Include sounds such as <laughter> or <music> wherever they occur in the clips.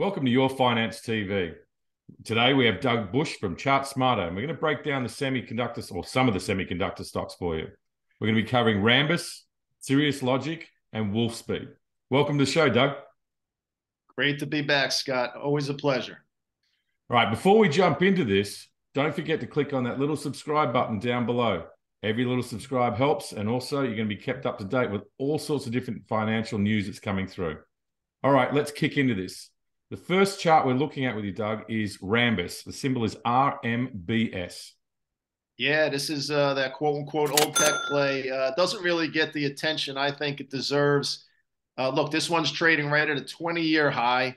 Welcome to Your Finance TV. Today we have Doug Busch from Chartsmarter, and we're going to break down the semiconductors or some of the semiconductor stocks for you. We're going to be covering Rambus, Cirrus Logic, and Wolfspeed. Welcome to the show, Doug. Great to be back, Scott. Always a pleasure. All right, before we jump into this, don't forget to click on that little subscribe button down below. Every little subscribe helps, and also you're going to be kept up to date with all sorts of different financial news that's coming through. All right, let's kick into this. The first chart we're looking at with you, Doug, is Rambus. The symbol is RMBS. Yeah, this is uh, that quote unquote old tech play. Uh, doesn't really get the attention I think it deserves. Uh, look, this one's trading right at a 20 year high,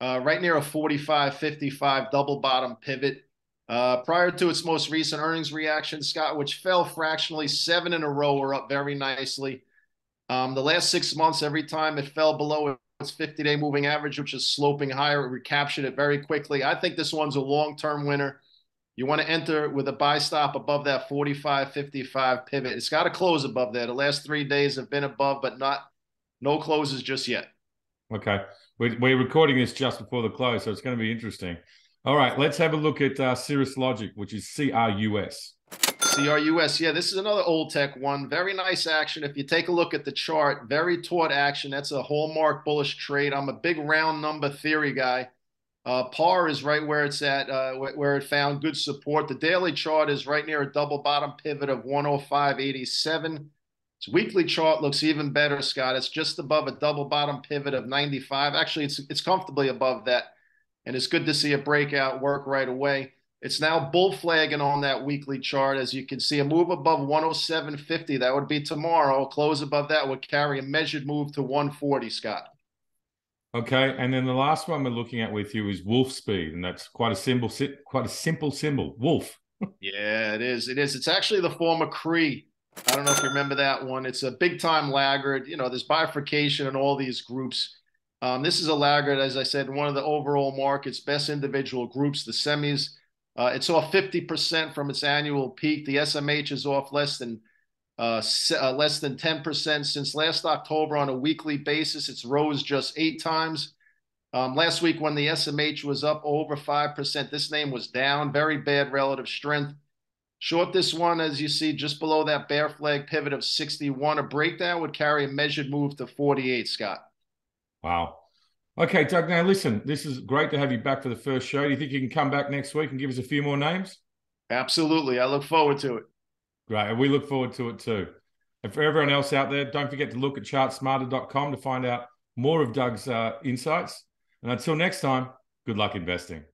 uh, right near a 45 55 double bottom pivot. Uh, prior to its most recent earnings reaction, Scott, which fell fractionally seven in a row, were up very nicely. Um, the last six months, every time it fell below its 50 day moving average, which is sloping higher. It recaptured it very quickly. I think this one's a long term winner. You want to enter with a buy stop above that 45 55 pivot. It's got to close above there. The last three days have been above, but not no closes just yet. Okay. We're, we're recording this just before the close, so it's going to be interesting. All right, let's have a look at uh, Cirrus Logic, which is CRUS. CRUS. Yeah, this is another old tech one. Very nice action. If you take a look at the chart, very taut action. That's a hallmark bullish trade. I'm a big round number theory guy. Uh, par is right where it's at, uh, where it found good support. The daily chart is right near a double bottom pivot of 105.87. Its weekly chart looks even better, Scott. It's just above a double bottom pivot of 95. Actually, it's it's comfortably above that, and it's good to see a breakout work right away. It's now bull flagging on that weekly chart. As you can see, a move above 107.50. That would be tomorrow. Close above that would carry a measured move to 140, Scott. Okay, and then the last one we're looking at with you is Wolfspeed, and that's quite a simple, quite a simple symbol. Wolf. <laughs> yeah, it is. It is. It's actually the former Cree. I don't know if you remember that one. It's a big time laggard. You know, there's bifurcation in all these groups. Um, this is a laggard, as I said, one of the overall market's best individual groups, the semis. Uh, it's off 50% from its annual peak. The SMH is off less than uh, uh, less than 10% since last October on a weekly basis. It's rose just eight times. Um, last week, when the SMH was up over 5%, this name was down. Very bad relative strength. Short this one, as you see, just below that bear flag pivot of 61. A breakdown would carry a measured move to 48, Scott. Wow. Okay, Doug. Now listen, this is great to have you back for the first show. Do you think you can come back next week and give us a few more names? Absolutely. I look forward to it. Great. And we look forward to it too. And for everyone else out there, don't forget to look at chartsmarter.com to find out more of Doug's uh, insights. And until next time, good luck investing.